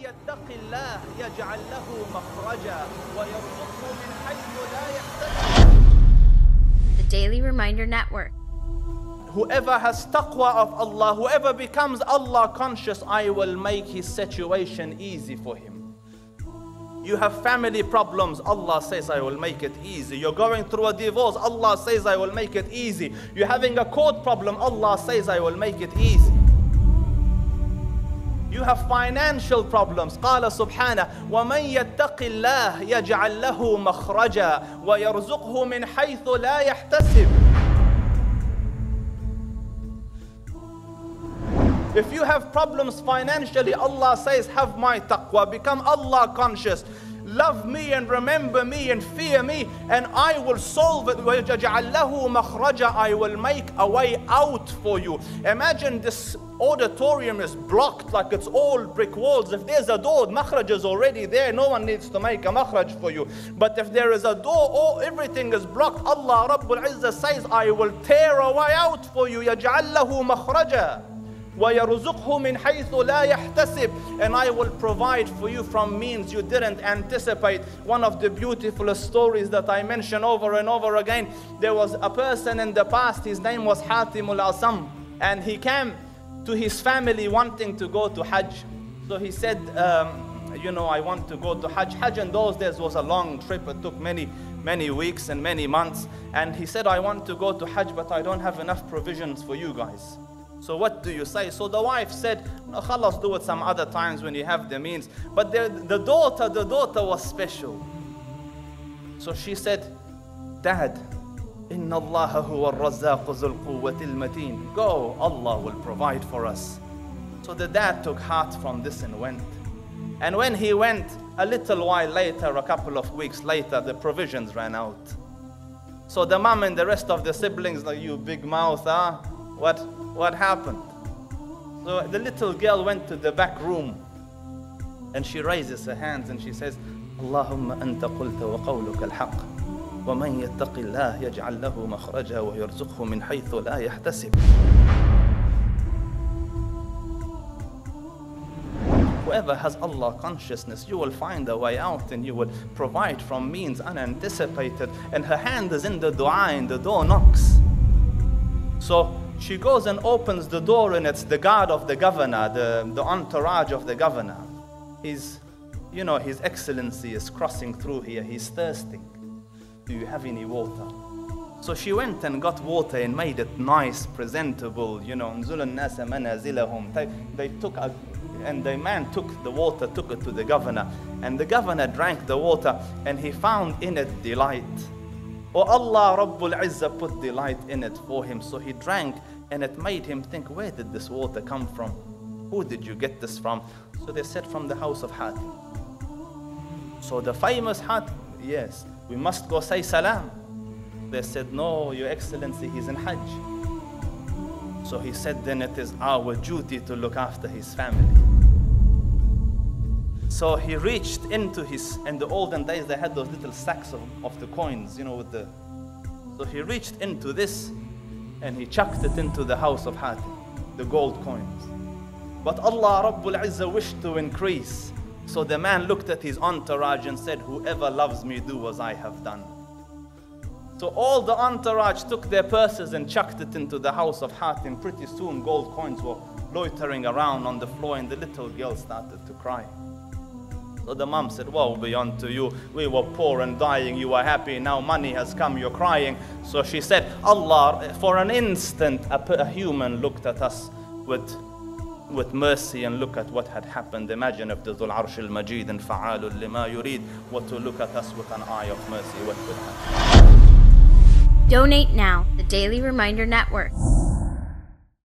يتق الله يجعل له مخرجا ويرزقه من حيث لا يحتسب The Daily Reminder Network. Whoever has taqwa of Allah, whoever becomes Allah conscious, I will make his situation easy for him. You have family problems, Allah says, I will make it easy. You're going through a divorce, Allah says, I will make it easy. You're having a court problem, Allah says, I will make it easy. You have financial problems. قال سبحانه ومن يتق الله يجعل له مخرجا ويرزقه من حيث لا يحتسب. If you have problems financially, Allah says, have my taqwa, become Allah conscious. Love me and remember me and fear me, and I will solve it. وَيَجْعَلْ لَهُ مَخْرَجًا I will make a way out for you. Imagine this auditorium is blocked like it's all brick walls. If there's a door, makhraj is already there. No one needs to make a makhraj for you. But if there is a door, all, everything is blocked. Allah Rabbul Izzah says, I will tear a way out for you. يَجْعَلْ لَهُ مَخْرَجًا وَيَرْزُقْهُ مِنْ حَيْثُ لَا يَحْتَسِبْ And I will provide for you from means you didn't anticipate. One of the beautiful stories that I mention over and over again, there was a person in the past, his name was Hatim al-Asam, and he came to his family wanting to go to Hajj. So he said, um, you know, I want to go to Hajj. Hajj in those days was a long trip. It took many, many weeks and many months. And he said, I want to go to Hajj, but I don't have enough provisions for you guys. So what do you say? So the wife said, no, khalas, do it some other times when you have the means. But the, the daughter, the daughter was special. So she said, Dad, Inna Allah huwa al-razzaq zul quwwatil mateen. Go, Allah will provide for us. So the dad took heart from this and went. And when he went, a little while later, a couple of weeks later, the provisions ran out. So the mom and the rest of the siblings, like you big mouth, huh? What, what happened? So the little girl went to the back room and she raises her hands and she says, اللهم أنت قلت وقولك الحق ومن يتق الله يجعل له مخرجا ويرزقه من حيث لا يحتسب Whoever has Allah consciousness, you will find a way out and you will provide from means unanticipated. And her hand is in the dua and the door knocks. So she goes and opens the door, and it's the guard of the governor, the, the entourage of the governor. He's, you know, His Excellency is crossing through here. He's thirsting. Do you have any water? So she went and got water and made it nice, presentable, you know. They, they took a, and the man took the water, took it to the governor, and the governor drank the water, and he found in it delight. Oh Allah Rabbul Izzah put delight in it for him. So he drank and it made him think, where did this water come from? Who did you get this from? So they said, from the house of Hatim. So the famous Hatim, yes, we must go say salam. They said, no, your excellency, he's in Hajj. So he said, then it is our duty to look after his family. So he reached into his, in the olden days they had those little sacks of, of the coins, you know, with the, so he reached into this and he chucked it into the house of Hatim, the gold coins. But Allah Rabbul Izzah wished to increase. So the man looked at his entourage and said, whoever loves me, do as I have done. So all the entourage took their purses and chucked it into the house of Hatim. Pretty soon gold coins were loitering around on the floor and the little girl started to cry. The mom said, Woe be unto you. We were poor and dying. You are happy. Now money has come. You're crying. So she said, Allah, for an instant, a, human looked at us with, with mercy and look at what had happened. Imagine if the Dhul Arsh al Majid and Fa'alul lima yurid were to look at us with an eye of mercy. What would happen? Donate now. The Daily Reminder Network.